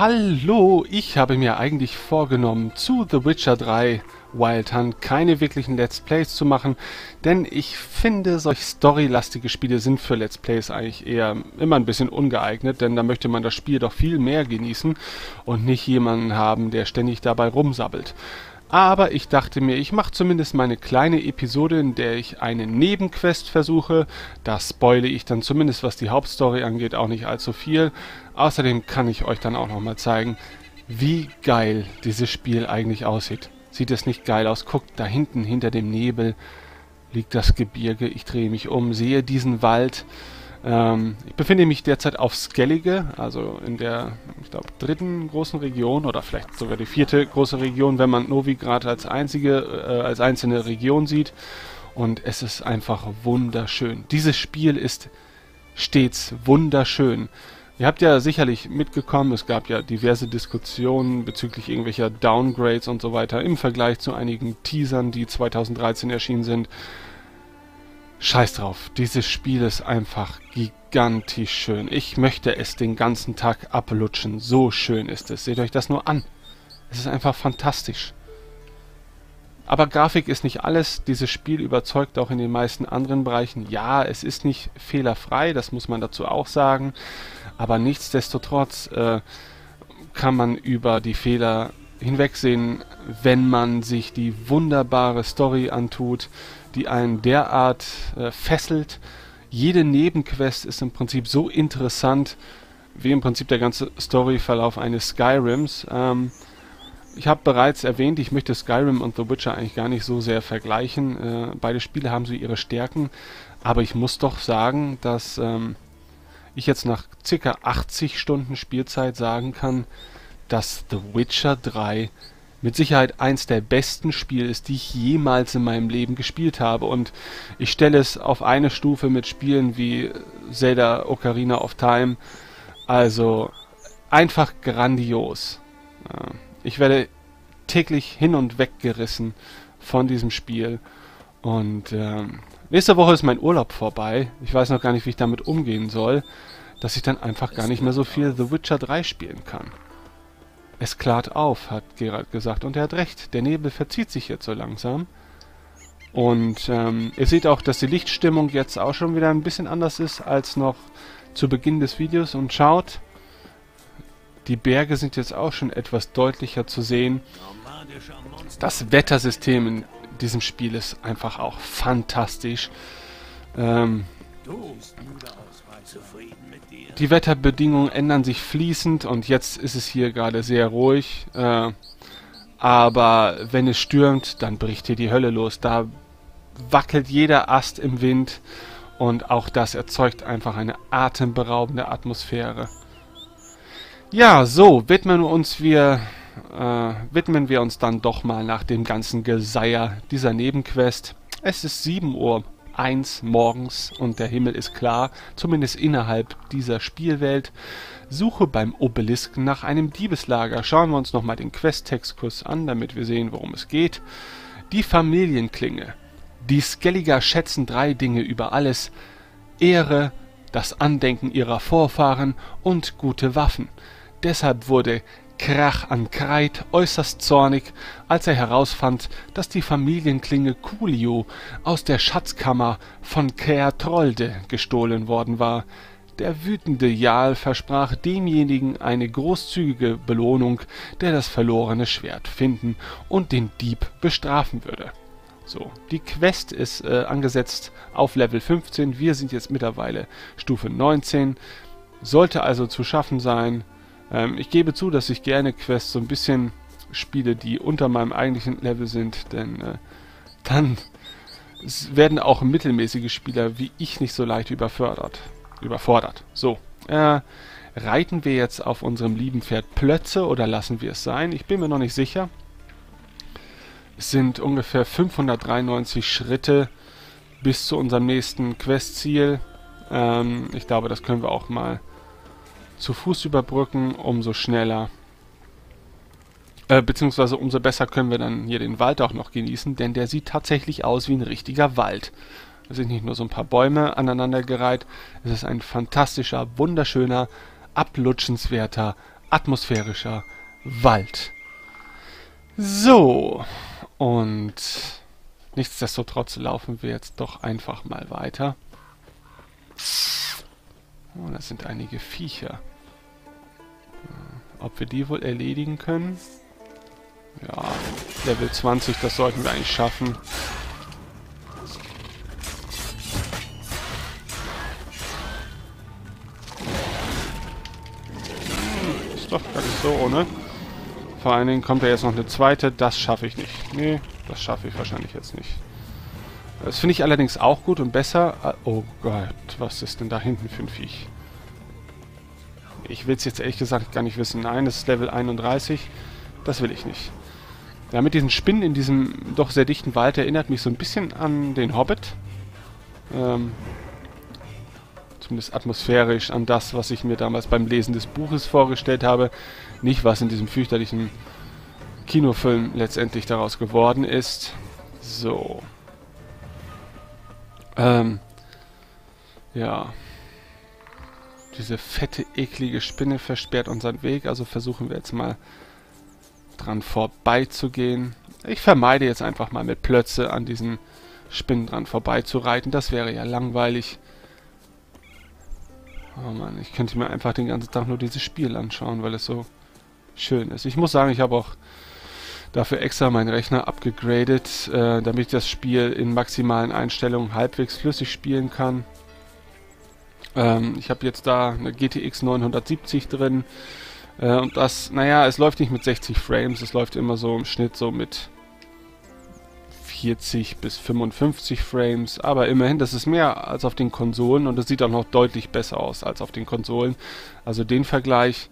Hallo, ich habe mir eigentlich vorgenommen, zu The Witcher 3 Wild Hunt keine wirklichen Let's Plays zu machen, denn ich finde, solch storylastige Spiele sind für Let's Plays eigentlich eher immer ein bisschen ungeeignet, denn da möchte man das Spiel doch viel mehr genießen und nicht jemanden haben, der ständig dabei rumsabbelt. Aber ich dachte mir, ich mache zumindest meine kleine Episode, in der ich eine Nebenquest versuche. Da spoile ich dann zumindest, was die Hauptstory angeht, auch nicht allzu viel. Außerdem kann ich euch dann auch nochmal zeigen, wie geil dieses Spiel eigentlich aussieht. Sieht es nicht geil aus? Guckt, da hinten, hinter dem Nebel, liegt das Gebirge. Ich drehe mich um, sehe diesen Wald. Ähm, ich befinde mich derzeit auf Skellige, also in der, ich glaube, dritten großen Region oder vielleicht sogar die vierte große Region, wenn man Novigrad als einzige, äh, als einzelne Region sieht. Und es ist einfach wunderschön. Dieses Spiel ist stets wunderschön. Ihr habt ja sicherlich mitgekommen, es gab ja diverse Diskussionen bezüglich irgendwelcher Downgrades und so weiter im Vergleich zu einigen Teasern, die 2013 erschienen sind. Scheiß drauf, dieses Spiel ist einfach gigantisch schön. Ich möchte es den ganzen Tag ablutschen, so schön ist es. Seht euch das nur an. Es ist einfach fantastisch. Aber Grafik ist nicht alles. Dieses Spiel überzeugt auch in den meisten anderen Bereichen. Ja, es ist nicht fehlerfrei, das muss man dazu auch sagen. Aber nichtsdestotrotz äh, kann man über die Fehler hinwegsehen, wenn man sich die wunderbare Story antut, die einen derart äh, fesselt. Jede Nebenquest ist im Prinzip so interessant, wie im Prinzip der ganze Storyverlauf eines Skyrims. Ähm, ich habe bereits erwähnt, ich möchte Skyrim und The Witcher eigentlich gar nicht so sehr vergleichen. Äh, beide Spiele haben so ihre Stärken, aber ich muss doch sagen, dass ähm, ich jetzt nach ca. 80 Stunden Spielzeit sagen kann, dass The Witcher 3 mit Sicherheit eins der besten Spiele ist, die ich jemals in meinem Leben gespielt habe. Und ich stelle es auf eine Stufe mit Spielen wie Zelda Ocarina of Time. Also einfach grandios. Ich werde täglich hin und weg gerissen von diesem Spiel. Und ähm, nächste Woche ist mein Urlaub vorbei. Ich weiß noch gar nicht, wie ich damit umgehen soll, dass ich dann einfach gar nicht mehr so viel The Witcher 3 spielen kann. Es klart auf, hat Gerald gesagt. Und er hat recht, der Nebel verzieht sich jetzt so langsam. Und ähm, ihr seht auch, dass die Lichtstimmung jetzt auch schon wieder ein bisschen anders ist als noch zu Beginn des Videos. Und schaut, die Berge sind jetzt auch schon etwas deutlicher zu sehen. Das Wettersystem in diesem Spiel ist einfach auch fantastisch. Ähm, die Wetterbedingungen ändern sich fließend und jetzt ist es hier gerade sehr ruhig. Äh, aber wenn es stürmt, dann bricht hier die Hölle los. Da wackelt jeder Ast im Wind und auch das erzeugt einfach eine atemberaubende Atmosphäre. Ja, so widmen wir uns wir äh, widmen wir uns dann doch mal nach dem ganzen Geseier dieser Nebenquest. Es ist 7 Uhr 1 morgens und der Himmel ist klar, zumindest innerhalb dieser Spielwelt. Suche beim Obelisken nach einem Diebeslager. Schauen wir uns nochmal den Quest-Text kurz an, damit wir sehen, worum es geht. Die Familienklinge. Die Skelliger schätzen drei Dinge über alles. Ehre, das Andenken ihrer Vorfahren und gute Waffen. Deshalb wurde Krach an Kreit äußerst zornig, als er herausfand, dass die Familienklinge Kulio aus der Schatzkammer von Caertrolde gestohlen worden war. Der wütende Jarl versprach demjenigen eine großzügige Belohnung, der das verlorene Schwert finden und den Dieb bestrafen würde. So, die Quest ist äh, angesetzt auf Level 15, wir sind jetzt mittlerweile Stufe 19, sollte also zu schaffen sein. Ähm, ich gebe zu, dass ich gerne Quests so ein bisschen spiele, die unter meinem eigentlichen Level sind, denn äh, dann werden auch mittelmäßige Spieler wie ich nicht so leicht überfördert. Überfordert. So. Äh, reiten wir jetzt auf unserem lieben Pferd Plötze oder lassen wir es sein? Ich bin mir noch nicht sicher. Es sind ungefähr 593 Schritte bis zu unserem nächsten Questziel. Ähm, ich glaube, das können wir auch mal zu Fuß überbrücken, umso schneller. Äh, beziehungsweise umso besser können wir dann hier den Wald auch noch genießen, denn der sieht tatsächlich aus wie ein richtiger Wald. Es sind nicht nur so ein paar Bäume aneinandergereiht, es ist ein fantastischer, wunderschöner, ablutschenswerter, atmosphärischer Wald. So, und nichtsdestotrotz laufen wir jetzt doch einfach mal weiter. Oh, das sind einige Viecher. Ob wir die wohl erledigen können? Ja, Level 20, das sollten wir eigentlich schaffen. Ist doch gar nicht so ohne. Vor allen Dingen kommt ja jetzt noch eine zweite. Das schaffe ich nicht. Nee, das schaffe ich wahrscheinlich jetzt nicht. Das finde ich allerdings auch gut und besser. Ah, oh Gott, was ist denn da hinten für ein Viech? Ich will es jetzt ehrlich gesagt gar nicht wissen. Nein, das ist Level 31. Das will ich nicht. Ja, mit diesen Spinnen in diesem doch sehr dichten Wald erinnert mich so ein bisschen an den Hobbit. Ähm, zumindest atmosphärisch an das, was ich mir damals beim Lesen des Buches vorgestellt habe. Nicht, was in diesem fürchterlichen Kinofilm letztendlich daraus geworden ist. So. Ähm. Ja. Diese fette, eklige Spinne versperrt unseren Weg, also versuchen wir jetzt mal dran vorbeizugehen. Ich vermeide jetzt einfach mal mit Plötze an diesen Spinnen dran vorbeizureiten. Das wäre ja langweilig. Oh Mann, ich könnte mir einfach den ganzen Tag nur dieses Spiel anschauen, weil es so schön ist. Ich muss sagen, ich habe auch dafür extra meinen Rechner abgegradet, äh, damit ich das Spiel in maximalen Einstellungen halbwegs flüssig spielen kann. Ähm, ich habe jetzt da eine GTX 970 drin. Äh, und das, naja, es läuft nicht mit 60 Frames, es läuft immer so im Schnitt so mit 40 bis 55 Frames, aber immerhin, das ist mehr als auf den Konsolen und es sieht auch noch deutlich besser aus als auf den Konsolen. Also den Vergleich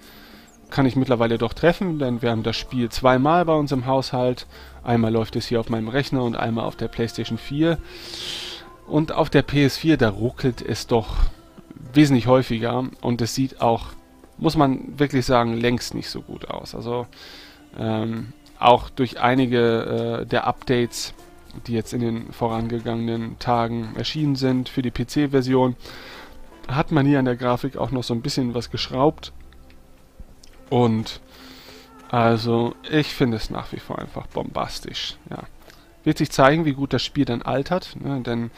kann ich mittlerweile doch treffen, denn wir haben das Spiel zweimal bei uns im Haushalt. Einmal läuft es hier auf meinem Rechner und einmal auf der PlayStation 4. Und auf der PS4, da ruckelt es doch wesentlich häufiger und es sieht auch, muss man wirklich sagen, längst nicht so gut aus. Also ähm, auch durch einige äh, der Updates, die jetzt in den vorangegangenen Tagen erschienen sind für die PC-Version, hat man hier an der Grafik auch noch so ein bisschen was geschraubt. Und also ich finde es nach wie vor einfach bombastisch. Ja. Wird sich zeigen, wie gut das Spiel dann altert, ne? denn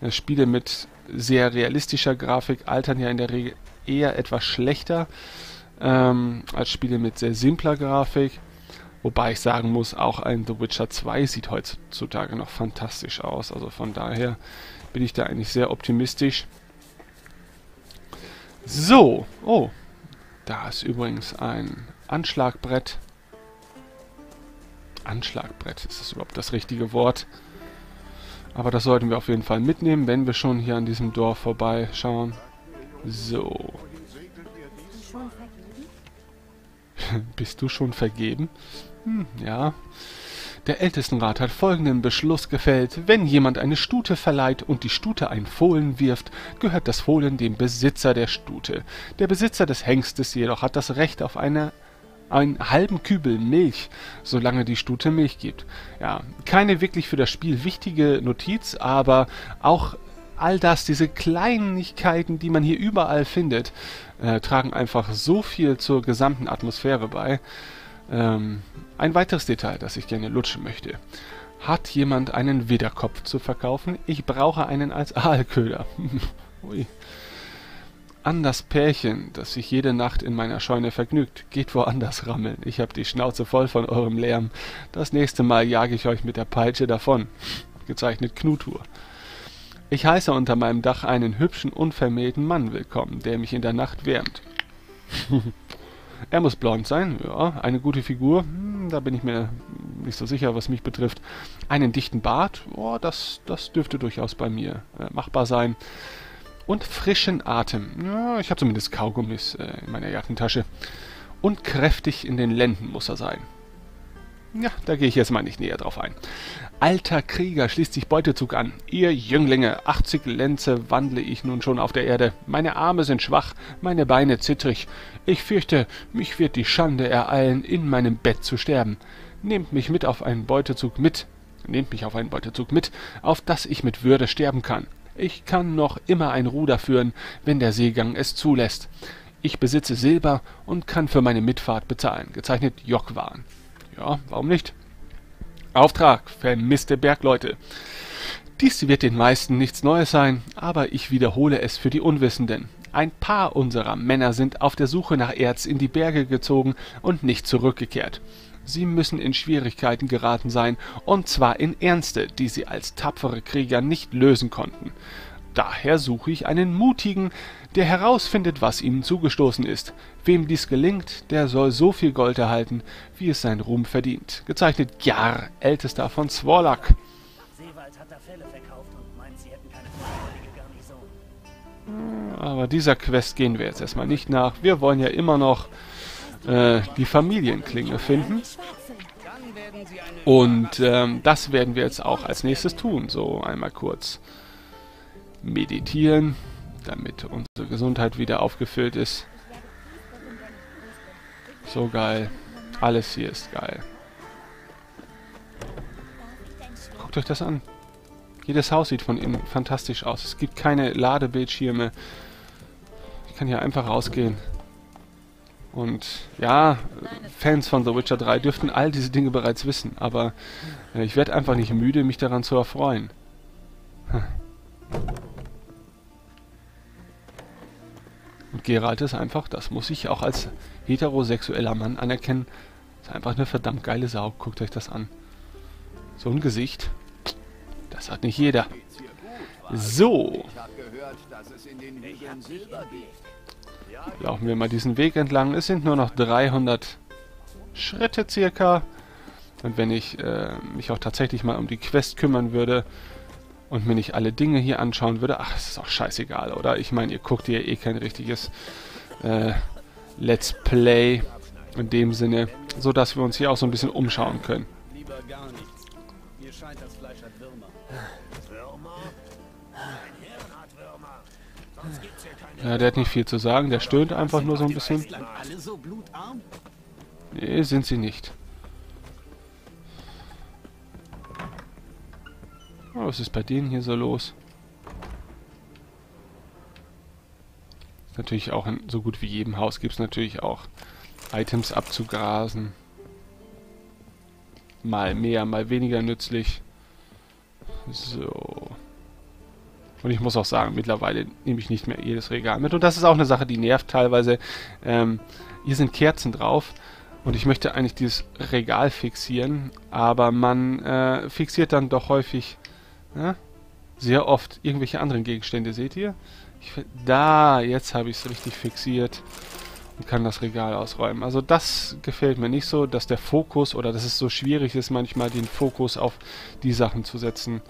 äh, Spiele mit sehr realistischer Grafik altern ja in der Regel eher etwas schlechter ähm, als Spiele mit sehr simpler Grafik. Wobei ich sagen muss, auch ein The Witcher 2 sieht heutzutage noch fantastisch aus. Also von daher bin ich da eigentlich sehr optimistisch. So, oh, da ist übrigens ein Anschlagbrett. Anschlagbrett, ist das überhaupt das richtige Wort? Aber das sollten wir auf jeden Fall mitnehmen, wenn wir schon hier an diesem Dorf vorbeischauen. So. Bist du schon vergeben? Hm, ja. Der Ältestenrat hat folgenden Beschluss gefällt. Wenn jemand eine Stute verleiht und die Stute ein Fohlen wirft, gehört das Fohlen dem Besitzer der Stute. Der Besitzer des Hengstes jedoch hat das Recht auf eine einen halben Kübel Milch, solange die Stute Milch gibt. Ja, keine wirklich für das Spiel wichtige Notiz, aber auch all das, diese Kleinigkeiten, die man hier überall findet, äh, tragen einfach so viel zur gesamten Atmosphäre bei. Ähm, ein weiteres Detail, das ich gerne lutschen möchte. Hat jemand einen Widderkopf zu verkaufen? Ich brauche einen als Aalköder. Ui an das Pärchen, das sich jede Nacht in meiner Scheune vergnügt, geht woanders rammeln. Ich hab die Schnauze voll von eurem Lärm. Das nächste Mal jage ich euch mit der Peitsche davon. Gezeichnet Knutur. Ich heiße unter meinem Dach einen hübschen, unvermählten Mann willkommen, der mich in der Nacht wärmt. er muss blond sein, ja, eine gute Figur, hm, da bin ich mir nicht so sicher, was mich betrifft. Einen dichten Bart, oh, das, das dürfte durchaus bei mir äh, machbar sein und frischen Atem. Ja, ich habe zumindest Kaugummis äh, in meiner Jackentasche. Und kräftig in den Lenden muss er sein. Ja, da gehe ich jetzt mal nicht näher drauf ein. Alter Krieger schließt sich Beutezug an. Ihr Jünglinge, 80 Lenze wandle ich nun schon auf der Erde. Meine Arme sind schwach, meine Beine zittrig. Ich fürchte, mich wird die Schande ereilen, in meinem Bett zu sterben. Nehmt mich mit auf einen Beutezug mit. Nehmt mich auf einen Beutezug mit, auf das ich mit Würde sterben kann. Ich kann noch immer ein Ruder führen, wenn der Seegang es zulässt. Ich besitze Silber und kann für meine Mitfahrt bezahlen. Gezeichnet Jockwahn. Ja, warum nicht? Auftrag, vermisste Bergleute. Dies wird den meisten nichts Neues sein, aber ich wiederhole es für die Unwissenden. Ein paar unserer Männer sind auf der Suche nach Erz in die Berge gezogen und nicht zurückgekehrt. Sie müssen in Schwierigkeiten geraten sein, und zwar in ernste, die sie als tapfere Krieger nicht lösen konnten. Daher suche ich einen Mutigen, der herausfindet, was ihnen zugestoßen ist. Wem dies gelingt, der soll so viel Gold erhalten, wie es sein Ruhm verdient. Gezeichnet Jar, ältester von Sworlak. Seewald hat da Fälle verkauft und meint, sie hätten keine Garnison. Aber dieser Quest gehen wir jetzt erstmal nicht nach. Wir wollen ja immer noch äh, die Familienklinge finden. Und ähm, das werden wir jetzt auch als nächstes tun. So einmal kurz meditieren, damit unsere Gesundheit wieder aufgefüllt ist. So geil. Alles hier ist geil. Guckt euch das an. Jedes Haus sieht von innen fantastisch aus. Es gibt keine Ladebildschirme. Ich kann hier einfach rausgehen. Und ja, Fans von The Witcher 3 dürften all diese Dinge bereits wissen, aber äh, ich werde einfach nicht müde, mich daran zu erfreuen. Hm. Und Geralt ist einfach, das muss ich auch als heterosexueller Mann anerkennen, ist einfach eine verdammt geile Sau. Guckt euch das an. So ein Gesicht, das hat nicht jeder. So. Laufen wir mal diesen Weg entlang. Es sind nur noch 300 Schritte circa. Und wenn ich äh, mich auch tatsächlich mal um die Quest kümmern würde, und mir nicht alle Dinge hier anschauen würde, ach, ist auch scheißegal, oder? Ich meine, ihr guckt hier eh kein richtiges äh, Let's Play in dem Sinne, so dass wir uns hier auch so ein bisschen umschauen können. Lieber gar nicht. Mir scheint das Ja, der hat nicht viel zu sagen, der stöhnt einfach nur so ein bisschen. Nee, sind sie nicht. Oh, was ist bei denen hier so los? Natürlich auch in so gut wie jedem Haus gibt es natürlich auch Items abzugrasen. Mal mehr, mal weniger nützlich. So. Und ich muss auch sagen, mittlerweile nehme ich nicht mehr jedes Regal mit. Und das ist auch eine Sache, die nervt teilweise. Ähm, hier sind Kerzen drauf. Und ich möchte eigentlich dieses Regal fixieren. Aber man äh, fixiert dann doch häufig ja? Sehr oft irgendwelche anderen Gegenstände, seht ihr? Ich, da, jetzt habe ich es richtig fixiert und kann das Regal ausräumen. Also das gefällt mir nicht so, dass der Fokus oder dass es so schwierig ist, manchmal den Fokus auf die Sachen zu setzen,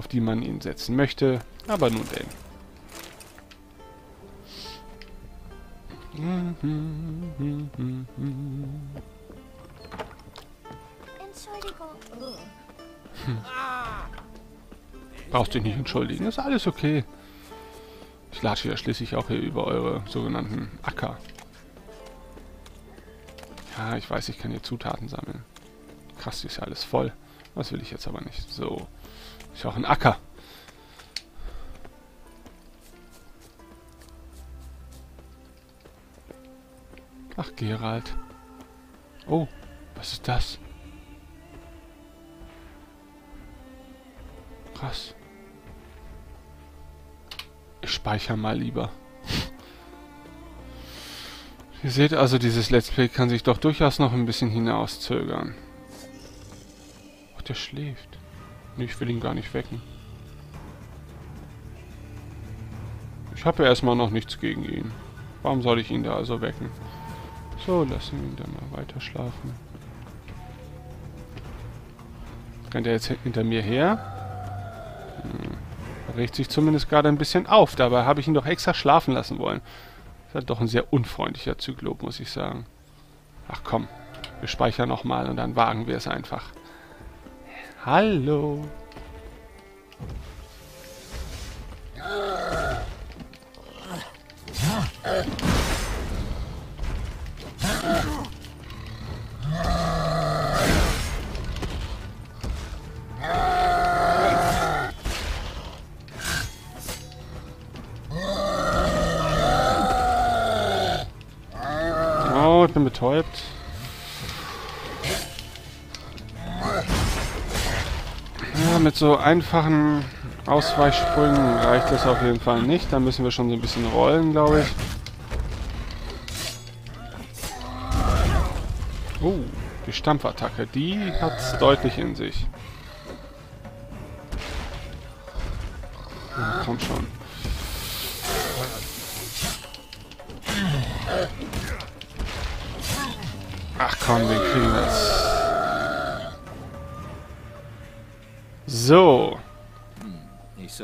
auf die man ihn setzen möchte. Aber nun denn. Entschuldigung. Hm. Brauchst dich nicht entschuldigen, ist alles okay. Ich latsche ja schließlich auch hier über eure sogenannten Acker. Ja, ich weiß, ich kann hier Zutaten sammeln. Krass, ist ja alles voll. Das will ich jetzt aber nicht. So. Ist auch ein Acker. Ach, Gerald. Oh, was ist das? Krass. Ich speichere mal lieber. Ihr seht also, dieses Let's Play kann sich doch durchaus noch ein bisschen hinauszögern. Ach, der schläft. Ich will ihn gar nicht wecken. Ich habe ja erstmal noch nichts gegen ihn. Warum soll ich ihn da also wecken? So, lassen wir ihn dann mal weiter schlafen. Rennt er jetzt hinter mir her? Er regt sich zumindest gerade ein bisschen auf. Dabei habe ich ihn doch extra schlafen lassen wollen. Ist halt doch ein sehr unfreundlicher Zyklop, muss ich sagen. Ach komm, wir speichern nochmal und dann wagen wir es einfach. Hallo. So einfachen Ausweichsprüngen reicht das auf jeden Fall nicht. Da müssen wir schon so ein bisschen rollen, glaube ich. Oh, die Stampfattacke, die hat es deutlich in sich. Ja, komm schon.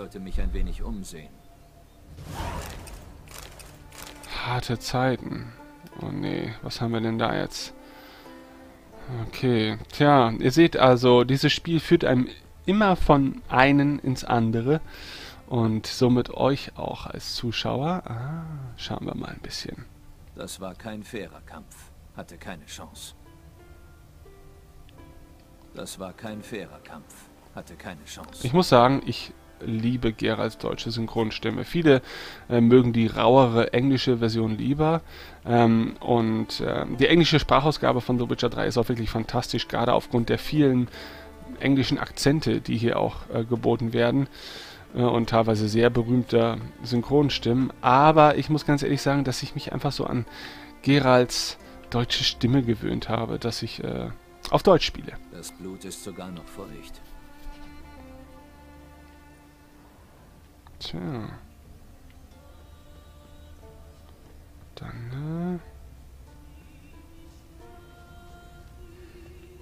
Sollte mich ein wenig umsehen. Harte Zeiten. Oh nee, was haben wir denn da jetzt? Okay, tja, ihr seht also, dieses Spiel führt einem immer von einem ins andere und somit euch auch als Zuschauer. Ah, schauen wir mal ein bisschen. Das war kein fairer Kampf, hatte keine Chance. Das war kein fairer Kampf, hatte keine Chance. Ich muss sagen, ich liebe Geralds deutsche Synchronstimme. Viele äh, mögen die rauere englische Version lieber. Ähm, und äh, die englische Sprachausgabe von The Witcher 3 ist auch wirklich fantastisch, gerade aufgrund der vielen englischen Akzente, die hier auch äh, geboten werden. Äh, und teilweise sehr berühmter Synchronstimmen. Aber ich muss ganz ehrlich sagen, dass ich mich einfach so an Geralds deutsche Stimme gewöhnt habe, dass ich äh, auf Deutsch spiele. Das Blut ist sogar noch feucht. Tja. Dann, äh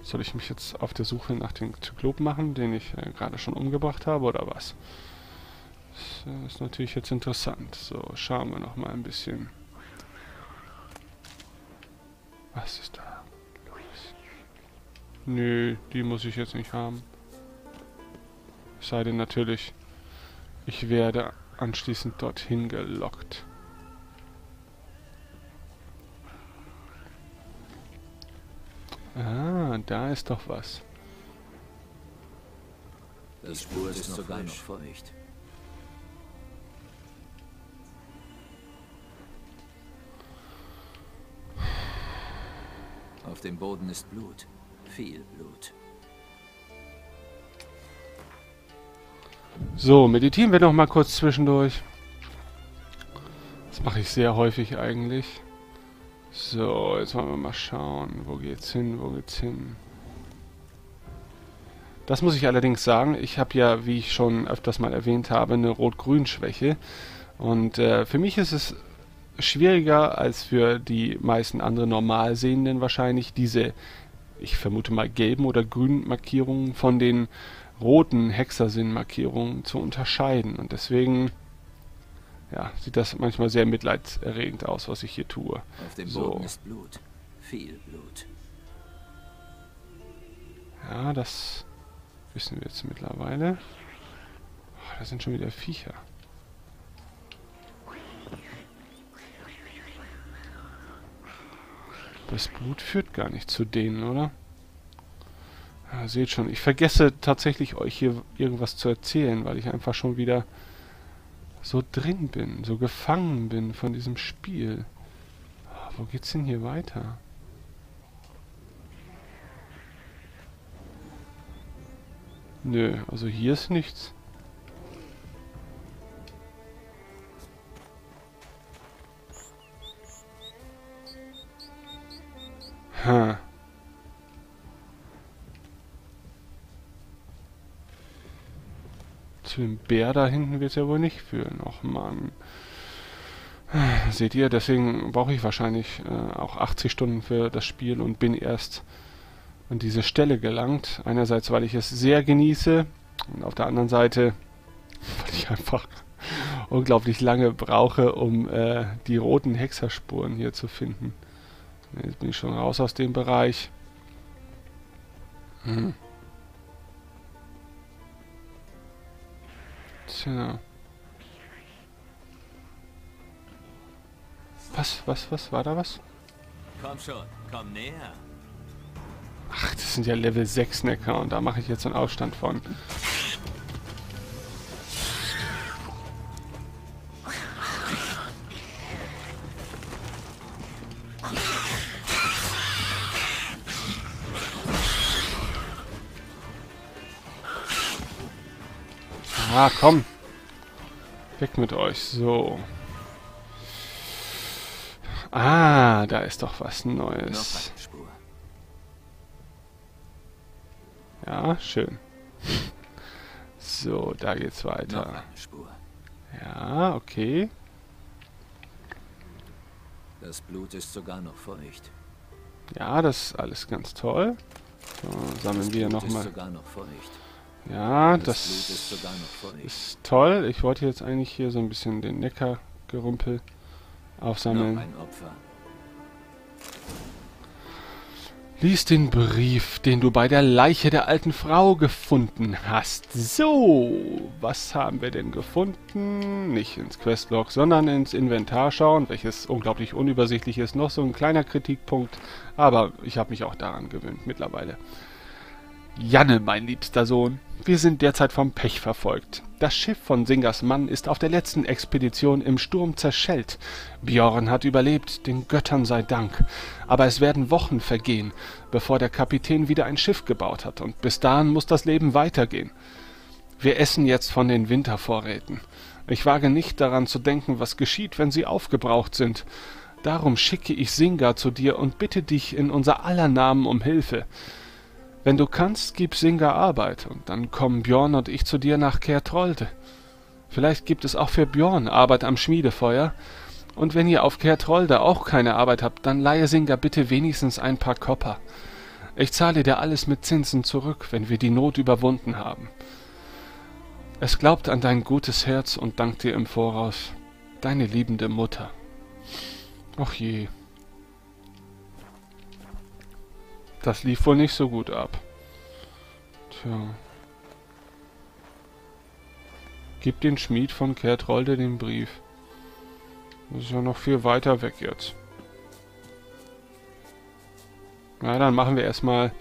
Soll ich mich jetzt auf der Suche nach dem Zyklop machen, den ich äh, gerade schon umgebracht habe, oder was? Das äh, ist natürlich jetzt interessant. So, schauen wir noch mal ein bisschen. Was ist da? Nö, die muss ich jetzt nicht haben. Es sei denn natürlich, ich werde anschließend dorthin gelockt. Ah, da ist doch was. Das Spur ist, sogar noch feucht. Auf dem Boden ist Blut. Viel Blut. So, meditieren wir noch mal kurz zwischendurch. Das mache ich sehr häufig eigentlich. So, jetzt wollen wir mal schauen. Wo geht's hin? Wo geht's hin? Das muss ich allerdings sagen. Ich habe ja, wie ich schon öfters mal erwähnt habe, eine Rot-Grün-Schwäche. Und äh, für mich ist es schwieriger als für die meisten anderen Normalsehenden wahrscheinlich, diese, ich vermute mal, gelben oder grünen Markierungen von den roten Hexersinn-Markierungen zu unterscheiden. Und deswegen ja, sieht das manchmal sehr mitleidserregend aus, was ich hier tue. Auf dem so. Boden ist Blut. Viel Blut. Ja, das wissen wir jetzt mittlerweile. Oh, da sind schon wieder Viecher. Das Blut führt gar nicht zu denen, oder? Ja, seht schon, ich vergesse tatsächlich euch hier irgendwas zu erzählen, weil ich einfach schon wieder so drin bin, so gefangen bin von diesem Spiel. Oh, wo geht's denn hier weiter? Nö, also hier ist nichts. Bär da hinten wird es ja wohl nicht führen. Och man. Seht ihr, deswegen brauche ich wahrscheinlich äh, auch 80 Stunden für das Spiel und bin erst an diese Stelle gelangt. Einerseits, weil ich es sehr genieße und auf der anderen Seite, weil ich einfach unglaublich lange brauche, um äh, die roten Hexerspuren hier zu finden. Jetzt bin ich schon raus aus dem Bereich. Hm. Tja. Was, was, was? War da was? Komm schon, komm näher. Ach, das sind ja Level 6 Necker und da mache ich jetzt einen Aufstand von. Ah, komm. Weg mit euch. So. Ah, da ist doch was Neues. Ja, schön. So, da geht's weiter. Ja, okay. Das Blut ist sogar noch feucht. Ja, das ist alles ganz toll. So, sammeln wir nochmal. sogar noch feucht. Ja, Das, ist das feucht. ist toll. Ich wollte jetzt eigentlich hier so ein bisschen den Neckargerümpel aufsammeln. Lies den Brief, den du bei der Leiche der alten Frau gefunden hast. So, was haben wir denn gefunden? Nicht ins Questlog, sondern ins Inventar schauen, welches unglaublich unübersichtlich ist. Noch so ein kleiner Kritikpunkt, aber ich habe mich auch daran gewöhnt mittlerweile. Janne, mein liebster Sohn, wir sind derzeit vom Pech verfolgt. Das Schiff von Singers Mann ist auf der letzten Expedition im Sturm zerschellt. Bjorn hat überlebt, den Göttern sei Dank. Aber es werden Wochen vergehen, bevor der Kapitän wieder ein Schiff gebaut hat, und bis dahin muss das Leben weitergehen. Wir essen jetzt von den Wintervorräten. Ich wage nicht daran zu denken, was geschieht, wenn sie aufgebraucht sind. Darum schicke ich Singa zu dir und bitte dich in unser aller Namen um Hilfe. Wenn du kannst, gib Singa Arbeit, und dann kommen Bjorn und ich zu dir nach Kertrolde. Vielleicht gibt es auch für Bjorn Arbeit am Schmiedefeuer. Und wenn ihr auf Kertrolde auch keine Arbeit habt, dann leihe Singa bitte wenigstens ein paar Kopper. Ich zahle dir alles mit Zinsen zurück, wenn wir die Not überwunden haben. Es glaubt an dein gutes Herz und dankt dir im Voraus. Deine liebende Mutter. Och je. Das lief wohl nicht so gut ab. Tja. Gib den Schmied von Kertrolde den Brief. Das ist ja noch viel weiter weg jetzt. Na, dann machen wir erstmal.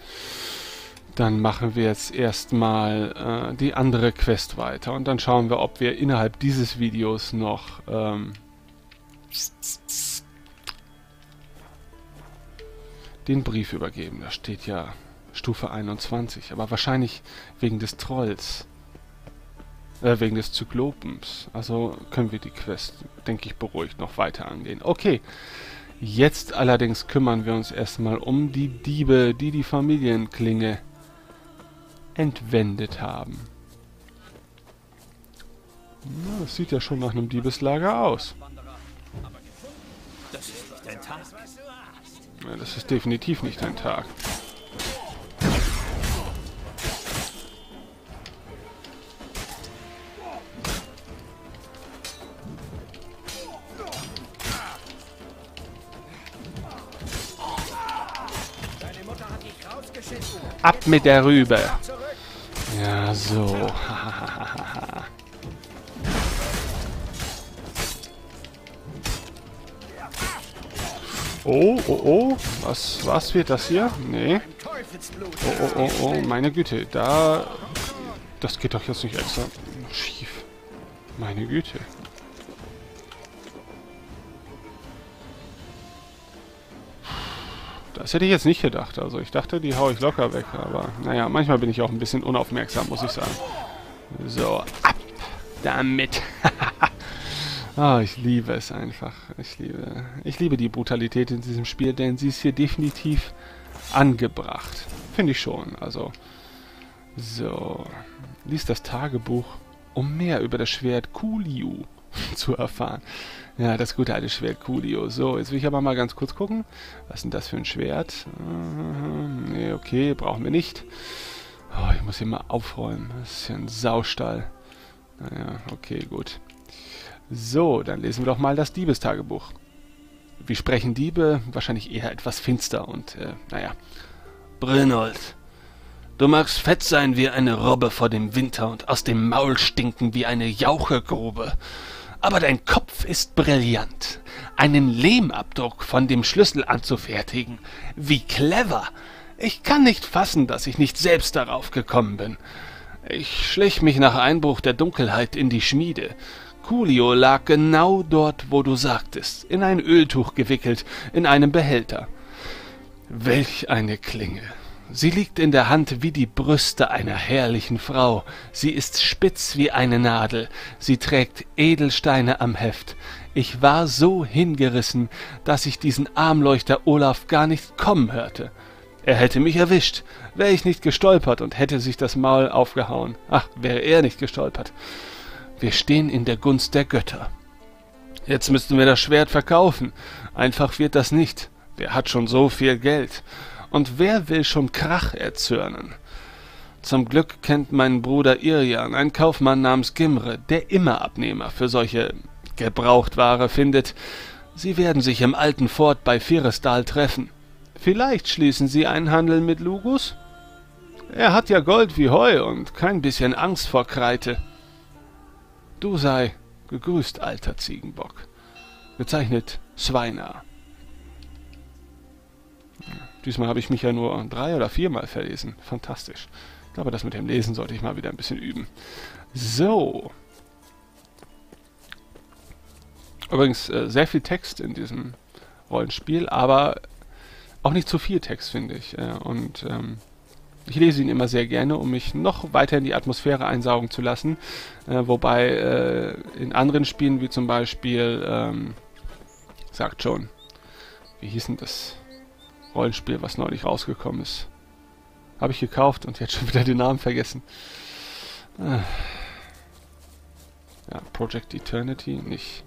Dann machen wir jetzt erstmal äh, die andere Quest weiter. Und dann schauen wir, ob wir innerhalb dieses Videos noch ähm, den Brief übergeben. Da steht ja Stufe 21, aber wahrscheinlich wegen des Trolls. Äh, wegen des Zyklopens. Also können wir die Quest, denke ich, beruhigt noch weiter angehen. Okay. Jetzt allerdings kümmern wir uns erstmal um die Diebe, die die Familienklinge entwendet haben. Na, das sieht ja schon nach einem Diebeslager aus. Das ist. Ja, das ist definitiv nicht ein Tag. Ab mit der Rübe. Ja, so. Oh, oh, oh. Was, was wird das hier? Nee. Oh, oh, oh, oh. Meine Güte. Da... Das geht doch jetzt nicht extra schief. Meine Güte. Das hätte ich jetzt nicht gedacht. Also ich dachte, die hau ich locker weg. Aber naja, manchmal bin ich auch ein bisschen unaufmerksam, muss ich sagen. So, ab damit. Ah, ich liebe es einfach. Ich liebe, ich liebe die Brutalität in diesem Spiel, denn sie ist hier definitiv angebracht. Finde ich schon. Also, so. Lies das Tagebuch, um mehr über das Schwert Kuliu zu erfahren. Ja, das gute alte Schwert Coolio. So, jetzt will ich aber mal ganz kurz gucken. Was ist denn das für ein Schwert? Äh, nee, okay, brauchen wir nicht. Oh, ich muss hier mal aufräumen. Das ist ja ein Saustall. Naja, okay, gut. So, dann lesen wir doch mal das Diebestagebuch. Wie sprechen Diebe? Wahrscheinlich eher etwas finster und, äh, naja. Brynolf, du magst fett sein wie eine Robbe vor dem Winter und aus dem Maul stinken wie eine Jauchegrube. Aber dein Kopf ist brillant. Einen Lehmabdruck von dem Schlüssel anzufertigen. Wie clever! Ich kann nicht fassen, dass ich nicht selbst darauf gekommen bin. Ich schlich mich nach Einbruch der Dunkelheit in die Schmiede. Coolio lag genau dort, wo du sagtest, in ein Öltuch gewickelt, in einem Behälter. Welch eine Klinge. Sie liegt in der Hand wie die Brüste einer herrlichen Frau. Sie ist spitz wie eine Nadel. Sie trägt Edelsteine am Heft. Ich war so hingerissen, dass ich diesen Armleuchter Olaf gar nicht kommen hörte. Er hätte mich erwischt, wäre ich nicht gestolpert und hätte sich das Maul aufgehauen. Ach, wäre er nicht gestolpert. Wir stehen in der Gunst der Götter. Jetzt müssten wir das Schwert verkaufen. Einfach wird das nicht. Wer hat schon so viel Geld? Und wer will schon Krach erzürnen? Zum Glück kennt mein Bruder Irjan einen Kaufmann namens Gimre, der immer Abnehmer für solche Gebrauchtware findet. Sie werden sich im alten Fort bei Firestal treffen. Vielleicht schließen Sie einen Handel mit Lugus? Er hat ja Gold wie Heu und kein bisschen Angst vor Kreite. Du sei gegrüßt, alter Ziegenbock. Bezeichnet Sweinar. Diesmal habe ich mich ja nur drei oder viermal verlesen. Fantastisch. Ich glaube, das mit dem Lesen sollte ich mal wieder ein bisschen üben. So. Übrigens äh, sehr viel Text in diesem Rollenspiel, aber auch nicht zu viel Text, finde ich. Äh, und ähm, ich lese ihn immer sehr gerne, um mich noch weiter in die Atmosphäre einsaugen zu lassen. Äh, wobei äh, in anderen Spielen, wie zum Beispiel, ähm, sagt schon, wie hieß denn das Rollenspiel, was neulich rausgekommen ist? Habe ich gekauft und jetzt schon wieder den Namen vergessen. Äh, ja, Project Eternity, nicht.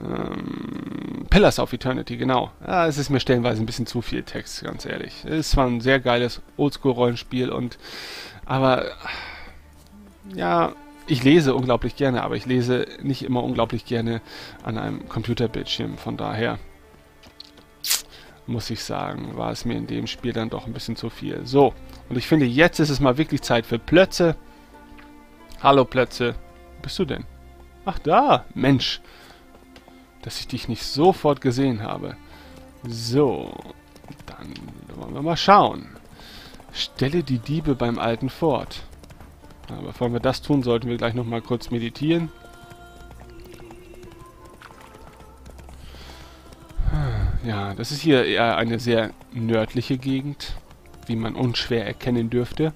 Ähm, Pillars of Eternity, genau. Ja, es ist mir stellenweise ein bisschen zu viel Text, ganz ehrlich. Es ist zwar ein sehr geiles Oldschool-Rollenspiel und aber ja, ich lese unglaublich gerne, aber ich lese nicht immer unglaublich gerne an einem Computerbildschirm. Von daher muss ich sagen, war es mir in dem Spiel dann doch ein bisschen zu viel. So, und ich finde, jetzt ist es mal wirklich Zeit für Plötze. Hallo Plötze, wo bist du denn? Ach da, Mensch dass ich dich nicht sofort gesehen habe. So, dann wollen wir mal schauen. Stelle die Diebe beim alten Fort. Aber bevor wir das tun, sollten wir gleich nochmal kurz meditieren. Ja, das ist hier eher eine sehr nördliche Gegend, wie man unschwer erkennen dürfte.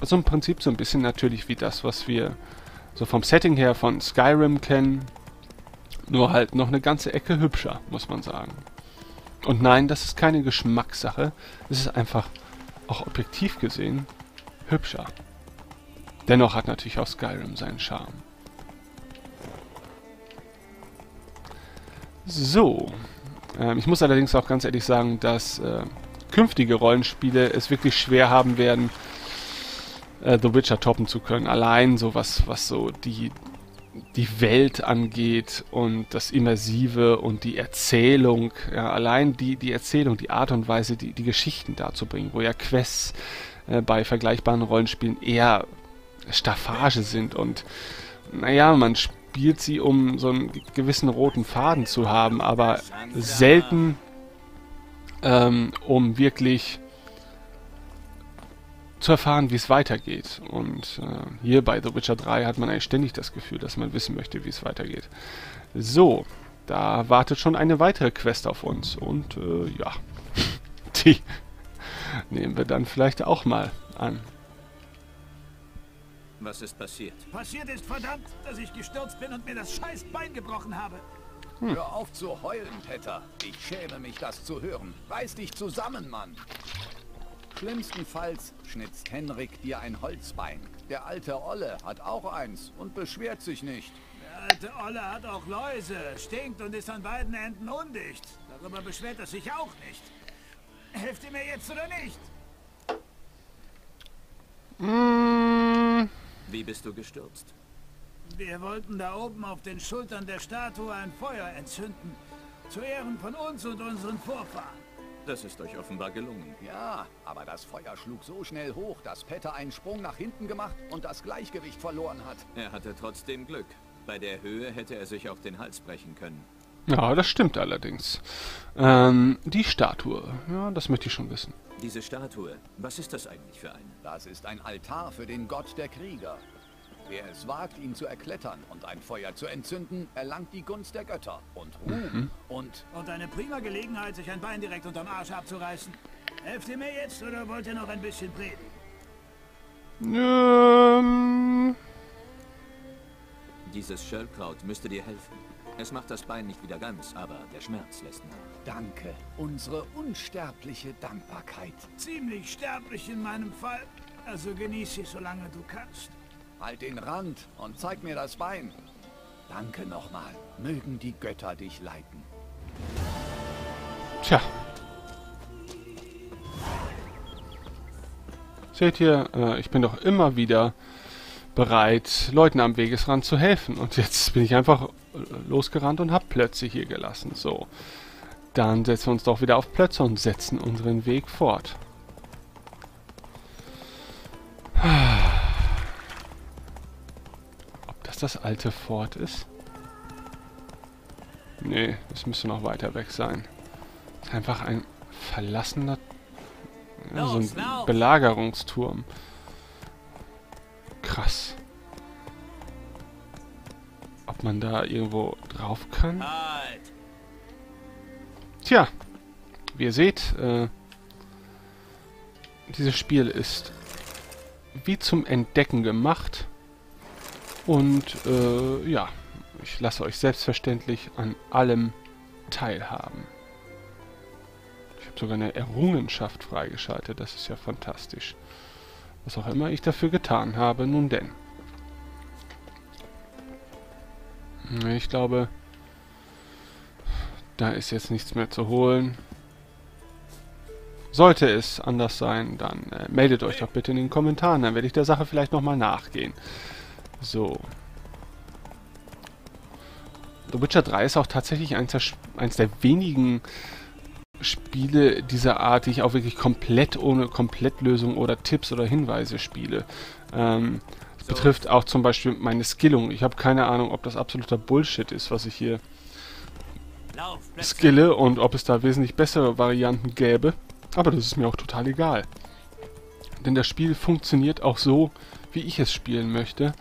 Also im Prinzip so ein bisschen natürlich wie das, was wir so vom Setting her von Skyrim kennen. Nur halt noch eine ganze Ecke hübscher, muss man sagen. Und nein, das ist keine Geschmackssache. Es ist einfach, auch objektiv gesehen, hübscher. Dennoch hat natürlich auch Skyrim seinen Charme. So. Ähm, ich muss allerdings auch ganz ehrlich sagen, dass äh, künftige Rollenspiele es wirklich schwer haben werden, äh, The Witcher toppen zu können. Allein so was, was so die die Welt angeht und das Immersive und die Erzählung, ja, allein die, die Erzählung, die Art und Weise, die, die Geschichten darzubringen, wo ja Quests äh, bei vergleichbaren Rollenspielen eher Staffage sind und naja, man spielt sie, um so einen gewissen roten Faden zu haben, aber selten ähm, um wirklich zu erfahren, wie es weitergeht. Und äh, hier bei The Witcher 3 hat man eigentlich ständig das Gefühl, dass man wissen möchte, wie es weitergeht. So, da wartet schon eine weitere Quest auf uns. Und äh, ja, die nehmen wir dann vielleicht auch mal an. Was ist passiert? Passiert ist verdammt, dass ich gestürzt bin und mir das scheiß Bein gebrochen habe. Hm. Hör auf zu heulen, Petter. Ich schäme mich, das zu hören. Reiß dich zusammen, Mann. Schlimmstenfalls schnitzt Henrik dir ein Holzbein. Der alte Olle hat auch eins und beschwert sich nicht. Der alte Olle hat auch Läuse, stinkt und ist an beiden Enden undicht. Darüber beschwert er sich auch nicht. Helft ihr mir jetzt oder nicht? Mmh. Wie bist du gestürzt? Wir wollten da oben auf den Schultern der Statue ein Feuer entzünden. Zu Ehren von uns und unseren Vorfahren. Das ist euch offenbar gelungen. Ja, aber das Feuer schlug so schnell hoch, dass Petter einen Sprung nach hinten gemacht und das Gleichgewicht verloren hat. Er hatte trotzdem Glück. Bei der Höhe hätte er sich auch den Hals brechen können. Ja, das stimmt allerdings. Ähm, die Statue. Ja, das möchte ich schon wissen. Diese Statue, was ist das eigentlich für eine? Das ist ein Altar für den Gott der Krieger. Wer es wagt, ihn zu erklettern und ein Feuer zu entzünden, erlangt die Gunst der Götter und Ruhm mhm. und... Und eine prima Gelegenheit, sich ein Bein direkt unterm Arsch abzureißen. Helft ihr mir jetzt oder wollt ihr noch ein bisschen reden? Ähm, Dieses Schöllkraut müsste dir helfen. Es macht das Bein nicht wieder ganz, aber der Schmerz lässt nach. Danke, unsere unsterbliche Dankbarkeit. Ziemlich sterblich in meinem Fall. Also genieß sie, solange du kannst. Halt den Rand und zeig mir das Bein. Danke nochmal. Mögen die Götter dich leiten. tja. Seht ihr, äh, ich bin doch immer wieder bereit, Leuten am Wegesrand zu helfen. Und jetzt bin ich einfach äh, losgerannt und hab Plötze hier gelassen. So. Dann setzen wir uns doch wieder auf Plötze und setzen unseren Weg fort. Ob das alte Fort ist? Nee, es müsste noch weiter weg sein. ist einfach ein verlassener... Ja, so ein! Belagerungsturm. Krass. Ob man da irgendwo drauf kann? Halt! Tja, wie ihr seht, äh, dieses Spiel ist wie zum Entdecken gemacht. Und äh, ja, ich lasse euch selbstverständlich an allem teilhaben. Ich habe sogar eine Errungenschaft freigeschaltet, das ist ja fantastisch. Was auch immer ich dafür getan habe, nun denn. Ich glaube, da ist jetzt nichts mehr zu holen. Sollte es anders sein, dann äh, meldet euch doch bitte in den Kommentaren, dann werde ich der Sache vielleicht nochmal nachgehen. So. The Witcher 3 ist auch tatsächlich eins der, wenigen Spiele dieser Art, die ich auch wirklich komplett ohne Komplettlösung oder Tipps oder Hinweise spiele. Ähm, das betrifft auch zum Beispiel meine Skillung. Ich habe keine Ahnung, ob das absoluter Bullshit ist, was ich hier skille und ob es da wesentlich bessere Varianten gäbe. Aber das ist mir auch total egal. Denn das Spiel funktioniert auch so, wie ich es spielen möchte.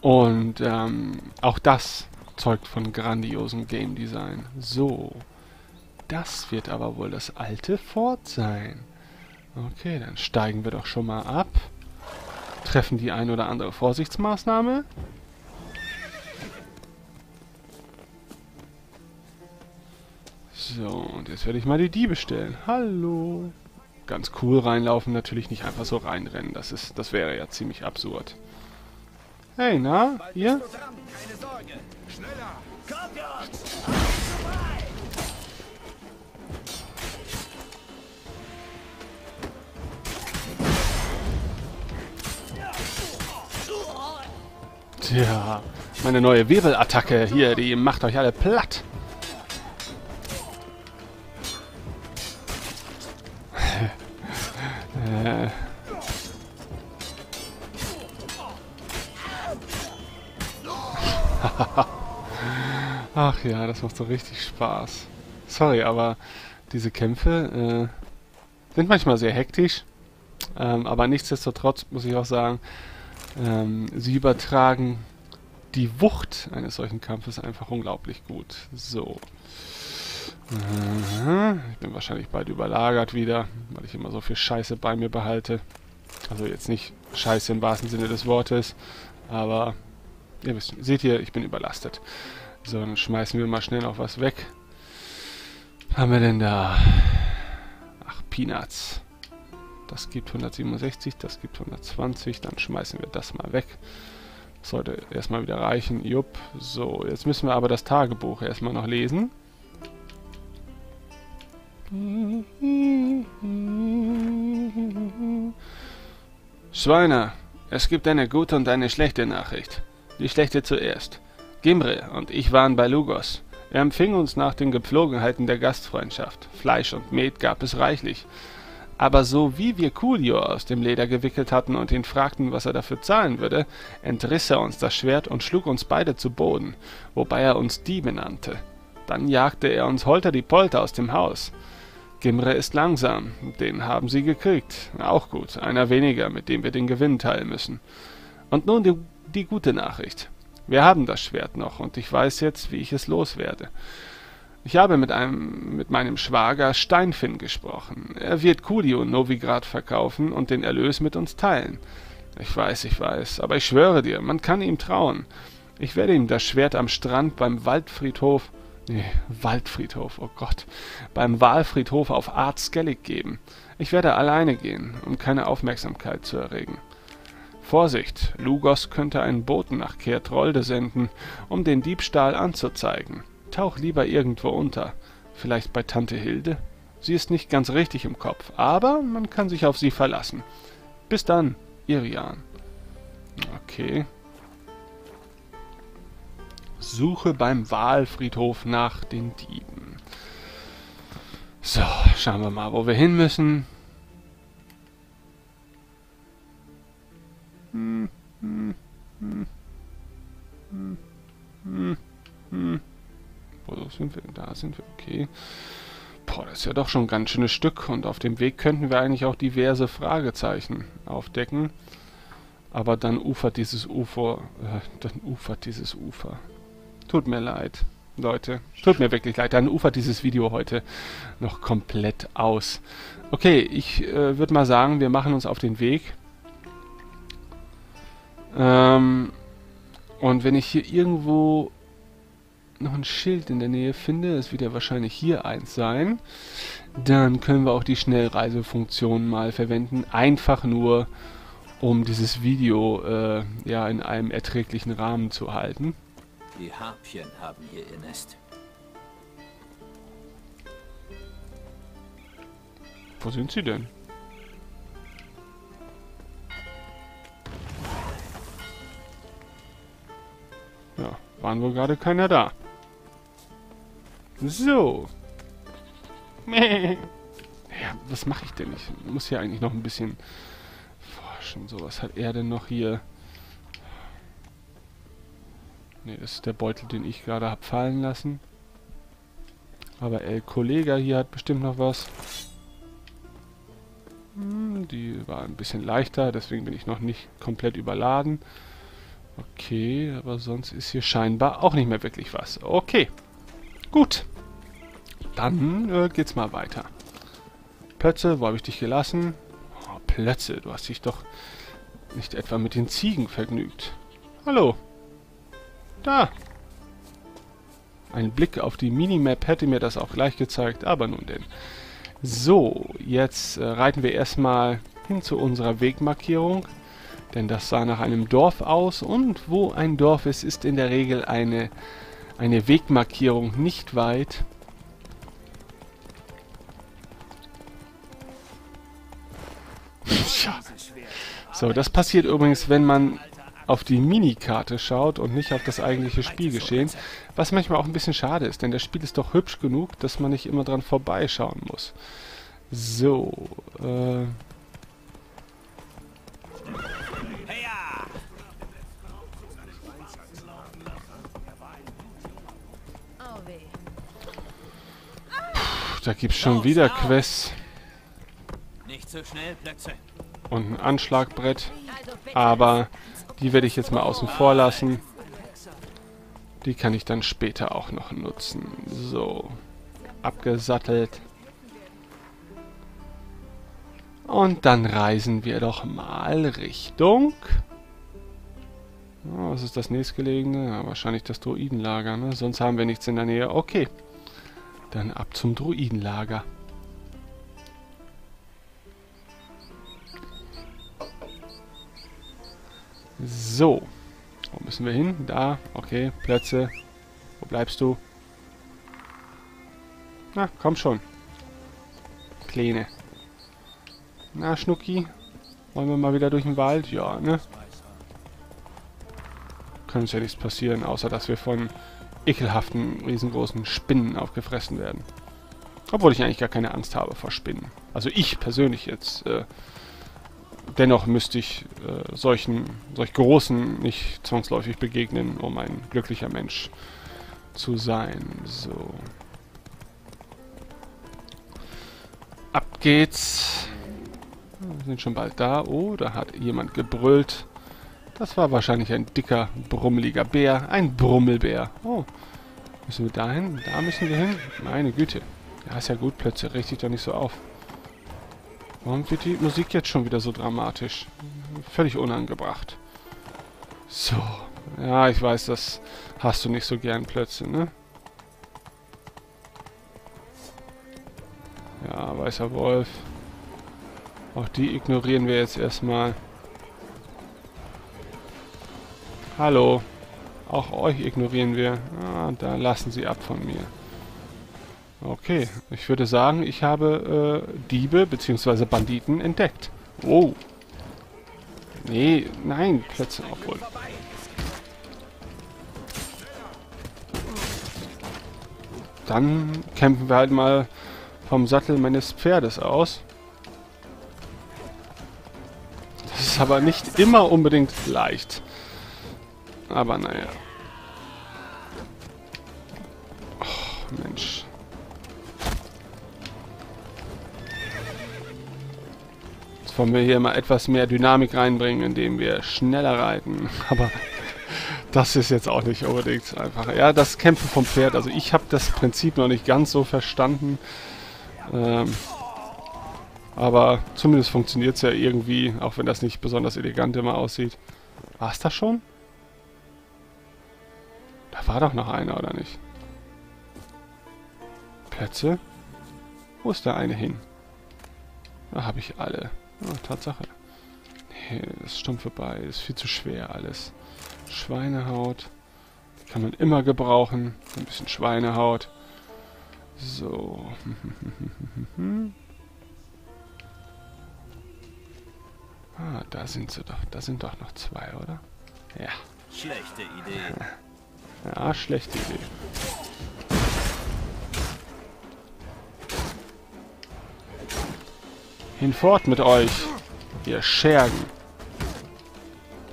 Und ähm, auch das zeugt von grandiosem Game Design. So. Das wird aber wohl das alte Fort sein. Okay, dann steigen wir doch schon mal ab. Treffen die ein oder andere Vorsichtsmaßnahme. So, und jetzt werde ich mal die Diebe stellen. Hallo. Ganz cool reinlaufen, natürlich nicht einfach so reinrennen. Das ist, das wäre ja ziemlich absurd. Hey, na, hier? Tja, meine neue Wirbelattacke hier, die macht euch alle platt. Ja, das macht so richtig Spaß. Sorry, aber diese Kämpfe äh, sind manchmal sehr hektisch. Ähm, aber nichtsdestotrotz muss ich auch sagen, ähm, sie übertragen die Wucht eines solchen Kampfes einfach unglaublich gut. So. Aha, Ich bin wahrscheinlich bald überlagert wieder, weil ich immer so viel Scheiße bei mir behalte. Also jetzt nicht Scheiße im wahrsten Sinne des Wortes, aber ihr wisst, seht ihr, ich bin überlastet. Dann schmeißen wir mal schnell noch was weg. Was haben wir denn da? Ach, Peanuts. Das gibt 167, das gibt 120, dann schmeißen wir das mal weg. Das sollte erstmal wieder reichen. Jupp. So, jetzt müssen wir aber das Tagebuch erstmal noch lesen. Schweiner, es gibt eine gute und eine schlechte Nachricht. Die schlechte zuerst. Gimre und ich waren bei Lugos. Er empfing uns nach den Gepflogenheiten der Gastfreundschaft. Fleisch und Met gab es reichlich. Aber so wie wir Coolio aus dem Leder gewickelt hatten und ihn fragten, was er dafür zahlen würde, entriss er uns das Schwert und schlug uns beide zu Boden, wobei er uns Diebe nannte. Dann jagte er uns holter die Polter aus dem Haus. Gimre ist langsam, den haben sie gekriegt. Auch gut, einer weniger, mit dem wir den Gewinn teilen müssen. Und nun die, die gute Nachricht. Wir haben das Schwert noch und ich weiß jetzt, wie ich es loswerde. Ich habe mit einem mit meinem Schwager Steinfinn gesprochen. Er wird Kuli und Novigrad verkaufen und den Erlös mit uns teilen. Ich weiß, ich weiß, aber ich schwöre dir, man kann ihm trauen. Ich werde ihm das Schwert am Strand beim Waldfriedhof Nee, Waldfriedhof, oh Gott. Beim Wahlfriedhof auf Art Skellig geben. Ich werde alleine gehen, um keine Aufmerksamkeit zu erregen. Vorsicht, Lugos könnte einen Boten nach Kehrtrolde senden, um den Diebstahl anzuzeigen. Tauch lieber irgendwo unter. Vielleicht bei Tante Hilde? Sie ist nicht ganz richtig im Kopf, aber man kann sich auf sie verlassen. Bis dann, Irian. Okay. Suche beim Wahlfriedhof nach den Dieben. So, schauen wir mal, wo wir hin müssen. Wo sind wir? Da sind wir, okay. Boah, das ist ja doch schon ein ganz schönes Stück und auf dem Weg könnten wir eigentlich auch diverse Fragezeichen aufdecken. Aber dann ufert dieses Ufer, äh, dann ufert dieses Ufer. Tut mir leid, Leute. Tut mir wirklich leid. Dann ufert dieses Video heute noch komplett aus. Okay, ich äh, würde mal sagen, wir machen uns auf den Weg. Ähm, und wenn ich hier irgendwo noch ein Schild in der Nähe finde, es wird ja wahrscheinlich hier eins sein, dann können wir auch die Schnellreisefunktion mal verwenden. Einfach nur, um dieses Video äh, ja in einem erträglichen Rahmen zu halten. Die Harpien haben hier ihr Nest. Wo sind sie denn? Ja, waren wohl gerade keiner da. So. ja, was mache ich denn? Ich muss hier eigentlich noch ein bisschen forschen. So, was hat er denn noch hier? Ne, das ist der Beutel, den ich gerade habe fallen lassen. Aber El Kollega hier hat bestimmt noch was. Hm, die war ein bisschen leichter, deswegen bin ich noch nicht komplett überladen. Okay, aber sonst ist hier scheinbar auch nicht mehr wirklich was. Okay, gut. Dann äh, geht's mal weiter. Plötze, wo habe ich dich gelassen? Oh, Plötze, du hast dich doch nicht etwa mit den Ziegen vergnügt. Hallo. Da. Ein Blick auf die Minimap hätte mir das auch gleich gezeigt, aber nun denn. So, jetzt äh, reiten wir erstmal hin zu unserer Wegmarkierung, denn das sah nach einem Dorf aus und wo ein Dorf ist, ist in der Regel eine, eine Wegmarkierung nicht weit. So, das passiert übrigens, wenn man auf die Minikarte schaut und nicht auf das eigentliche Spielgeschehen, was manchmal auch ein bisschen schade ist, denn das Spiel ist doch hübsch genug, dass man nicht immer dran vorbeischauen muss. So, äh... Puh, da gibt's schon wieder Quests. Und ein Anschlagbrett. Aber die werde ich jetzt mal außen vor lassen. Die kann ich dann später auch noch nutzen. So. Abgesattelt. Und dann reisen wir doch mal Richtung... Oh, was ist das nächstgelegene? Ja, wahrscheinlich das Druidenlager, ne? Sonst haben wir nichts in der Nähe. Okay. Dann ab zum Druidenlager. So. Wo müssen wir hin? Da. Okay. Plätze. Wo bleibst du? Na, komm schon. Kleine. Na, Schnucki. Wollen wir mal wieder durch den Wald? Ja, ne? Kann uns ja nichts passieren, außer dass wir von ekelhaften, riesengroßen Spinnen aufgefressen werden. Obwohl ich eigentlich gar keine Angst habe vor Spinnen. Also ich persönlich jetzt äh, dennoch müsste ich äh, solchen, solch großen nicht zwangsläufig begegnen, um ein glücklicher Mensch zu sein. So. Ab geht's. Wir sind schon bald da. Oh, da hat jemand gebrüllt. Das war wahrscheinlich ein dicker, brummeliger Bär. Ein Brummelbär. Oh. Müssen wir dahin? Da müssen wir hin? Meine Güte. Ja, ist ja gut, plötzlich richte ich doch nicht so auf. Warum wird die Musik jetzt schon wieder so dramatisch? Völlig unangebracht. So. Ja, ich weiß, das hast du nicht so gern plötzlich, ne? Ja, weißer Wolf. Auch die ignorieren wir jetzt erstmal. Hallo. Auch euch ignorieren wir. Ah, da lassen sie ab von mir. Okay, ich würde sagen, ich habe äh, Diebe bzw. Banditen entdeckt. Oh. Nee, nein, Plätze obwohl. Dann kämpfen wir halt mal vom Sattel meines Pferdes aus. Aber nicht immer unbedingt leicht. Aber naja. Oh, Mensch. Jetzt wollen wir hier mal etwas mehr Dynamik reinbringen, indem wir schneller reiten. Aber das ist jetzt auch nicht unbedingt einfach. Ja, das Kämpfen vom Pferd. Also ich habe das Prinzip noch nicht ganz so verstanden. Ähm, aber zumindest funktioniert es ja irgendwie, auch wenn das nicht besonders elegant immer aussieht. War es das schon? Da war doch noch einer, oder nicht? Plätze? Wo ist der eine hin? Da habe ich alle. Oh, Tatsache. Nee, das ist stumpf vorbei. Ist viel zu schwer alles. Schweinehaut. Kann man immer gebrauchen. Ein bisschen Schweinehaut. So. ah, da sind sie doch. Da sind doch noch zwei, oder? Ja. Schlechte Idee. Ja, schlechte Idee. Hinfort mit euch, ihr Schergen.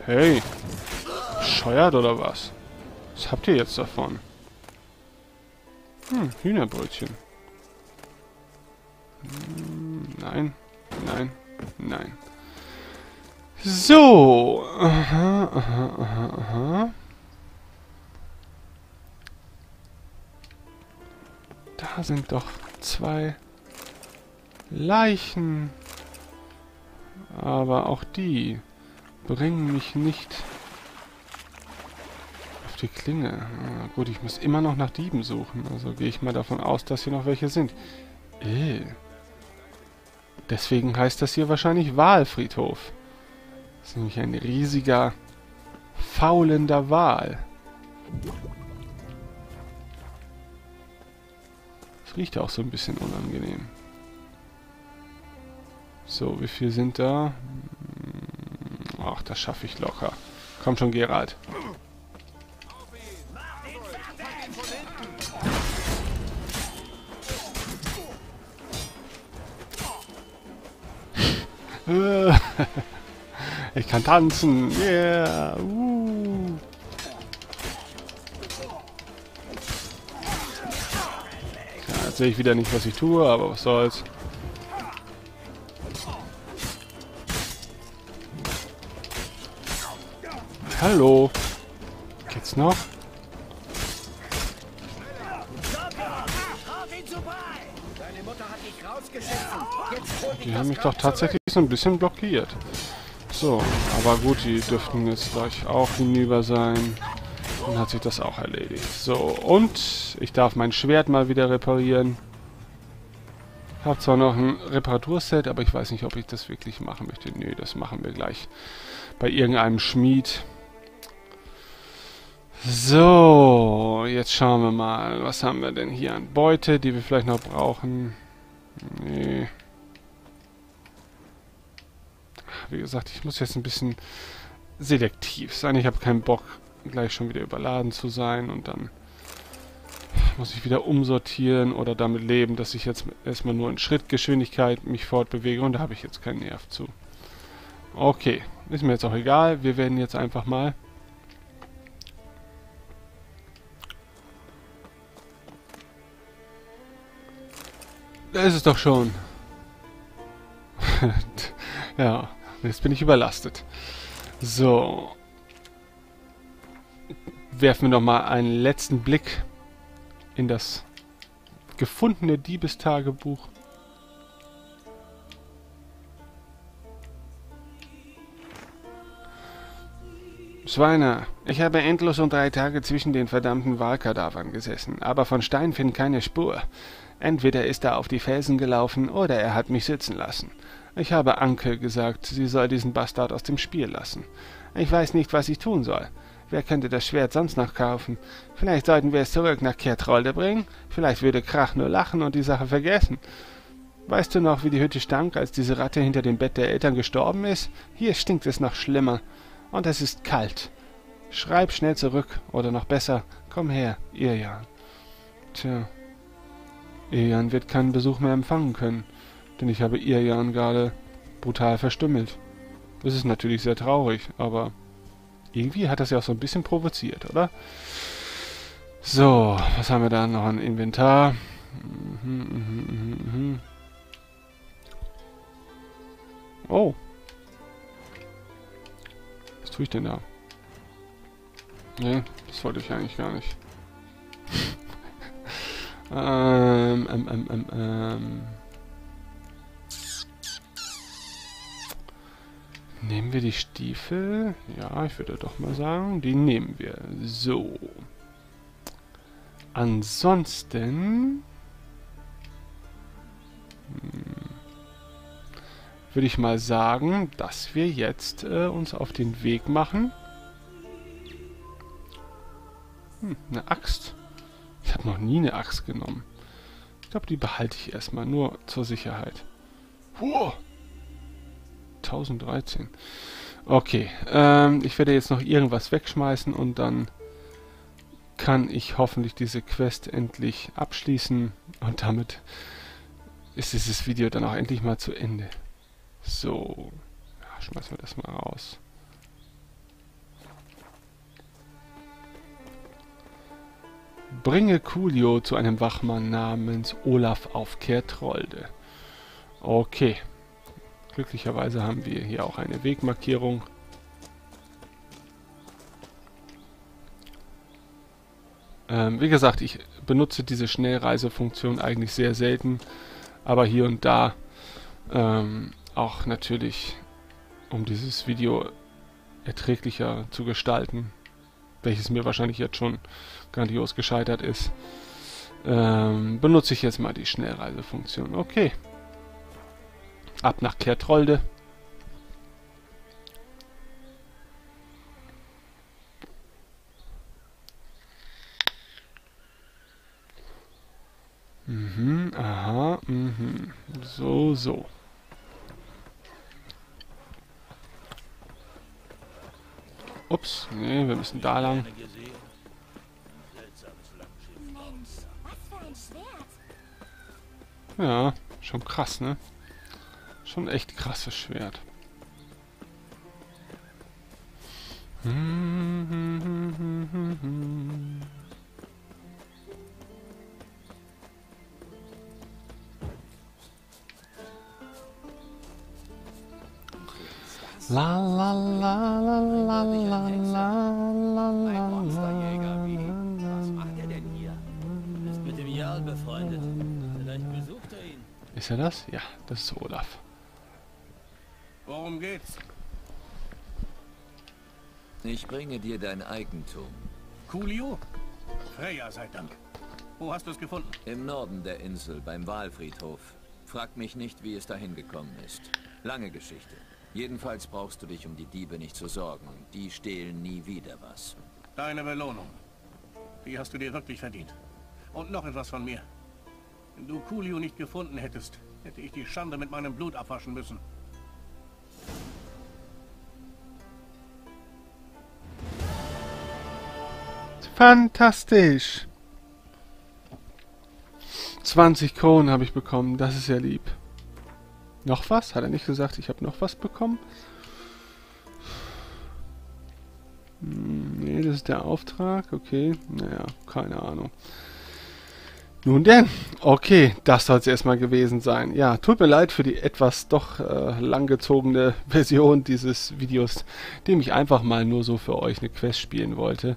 Hey, bescheuert oder was? Was habt ihr jetzt davon? Hm, Hühnerbrötchen. Hm, nein, nein, nein. So. Aha, aha, aha, aha. Da sind doch zwei Leichen. Aber auch die bringen mich nicht auf die Klinge. Ah, gut, ich muss immer noch nach Dieben suchen. Also gehe ich mal davon aus, dass hier noch welche sind. Äh. Deswegen heißt das hier wahrscheinlich Wahlfriedhof. Das ist nämlich ein riesiger, faulender Wal. Das riecht auch so ein bisschen unangenehm. So, wie viel sind da? Ach, das schaffe ich locker. Komm schon, Gerald. ich kann tanzen. Yeah. Uh. Ja, jetzt sehe ich wieder nicht, was ich tue, aber was soll's. Hallo. Geht's noch? Die haben mich doch tatsächlich so ein bisschen blockiert. So, aber gut, die dürften jetzt gleich auch hinüber sein. Dann hat sich das auch erledigt. So, und ich darf mein Schwert mal wieder reparieren. Ich habe zwar noch ein Reparaturset, aber ich weiß nicht, ob ich das wirklich machen möchte. Nö, das machen wir gleich bei irgendeinem Schmied. So, jetzt schauen wir mal. Was haben wir denn hier an Beute, die wir vielleicht noch brauchen? Nee. Wie gesagt, ich muss jetzt ein bisschen selektiv sein. Ich habe keinen Bock, gleich schon wieder überladen zu sein und dann muss ich wieder umsortieren oder damit leben, dass ich jetzt erstmal nur in Schrittgeschwindigkeit mich fortbewege und da habe ich jetzt keinen Nerv zu. Okay, ist mir jetzt auch egal. Wir werden jetzt einfach mal Da ist es doch schon. ja, jetzt bin ich überlastet. So. Werfen wir noch mal einen letzten Blick in das gefundene Diebestagebuch. Schweiner, ich habe endlos und drei Tage zwischen den verdammten Wahlkadavern gesessen, aber von Steinfinn keine Spur. Entweder ist er auf die Felsen gelaufen oder er hat mich sitzen lassen. Ich habe Anke gesagt, sie soll diesen Bastard aus dem Spiel lassen. Ich weiß nicht, was ich tun soll. Wer könnte das Schwert sonst noch kaufen? Vielleicht sollten wir es zurück nach Kertrolde bringen? Vielleicht würde Krach nur lachen und die Sache vergessen. Weißt du noch, wie die Hütte stank, als diese Ratte hinter dem Bett der Eltern gestorben ist? Hier stinkt es noch schlimmer. Und es ist kalt. Schreib schnell zurück, oder noch besser, komm her, Irjan. Tja, Irjan wird keinen Besuch mehr empfangen können, denn ich habe Irjan gerade brutal verstümmelt. Das ist natürlich sehr traurig, aber irgendwie hat das ja auch so ein bisschen provoziert, oder? So, was haben wir da noch ein Inventar? Mhm, mhm, mhm, oh, tue ich denn da? Nee, das wollte ich eigentlich gar nicht. ähm, ähm, ähm, ähm, ähm. Nehmen wir die Stiefel? Ja, ich würde doch mal sagen, die nehmen wir. So. Ansonsten... Hm würde ich mal sagen, dass wir jetzt äh, uns auf den Weg machen. Hm, eine Axt. Ich habe noch nie eine Axt genommen. Ich glaube, die behalte ich erstmal, nur zur Sicherheit. Huh! 1013. Okay, ähm, ich werde jetzt noch irgendwas wegschmeißen und dann kann ich hoffentlich diese Quest endlich abschließen und damit ist dieses Video dann auch endlich mal zu Ende. So. Ja, schmeißen wir das mal raus. Bringe Coolio zu einem Wachmann namens Olaf auf Kertrolde. Okay. Glücklicherweise haben wir hier auch eine Wegmarkierung. Ähm, wie gesagt, ich benutze diese Schnellreisefunktion eigentlich sehr selten, aber hier und da ähm, auch natürlich, um dieses Video erträglicher zu gestalten, welches mir wahrscheinlich jetzt schon grandios gescheitert ist, ähm, benutze ich jetzt mal die Schnellreisefunktion. Okay. Ab nach Kertrolde. Mhm, aha, mhm. So, so. Ups, nee, wir müssen da lang. Ja, schon krass, ne? Schon echt krasses Schwert. Hm, hm, hm, La la la la la la la la la Monsterjäger wie. Was macht er denn hier? Ist mit dem Jarl befreundet. Vielleicht besucht er ihn. Ist er das? Ja, das ist Olaf. Worum geht's? Ich bringe dir dein Eigentum. Coolio? Freya sei Dank. Wo hast du es gefunden? Im Norden der Insel, beim Walfriedhof. Frag mich nicht, wie es dahin gekommen ist. Lange Geschichte. Jedenfalls brauchst du dich um die Diebe nicht zu sorgen. Die stehlen nie wieder was. Deine Belohnung. Die hast du dir wirklich verdient. Und noch etwas von mir. Wenn du Coolio nicht gefunden hättest, hätte ich die Schande mit meinem Blut abwaschen müssen. Fantastisch! 20 Kronen habe ich bekommen, das ist ja lieb. Noch was? Hat er nicht gesagt, ich habe noch was bekommen? Hm, nee, das ist der Auftrag. Okay, naja, keine Ahnung. Nun denn, okay, das soll es erstmal gewesen sein. Ja, tut mir leid für die etwas doch äh, langgezogene Version dieses Videos, dem ich einfach mal nur so für euch eine Quest spielen wollte.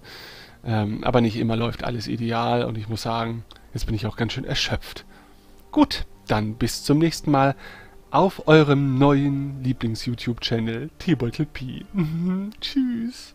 Ähm, aber nicht immer läuft alles ideal und ich muss sagen, jetzt bin ich auch ganz schön erschöpft. Gut, dann bis zum nächsten Mal auf eurem neuen Lieblings-YouTube-Channel Teebeutel P. Tschüss.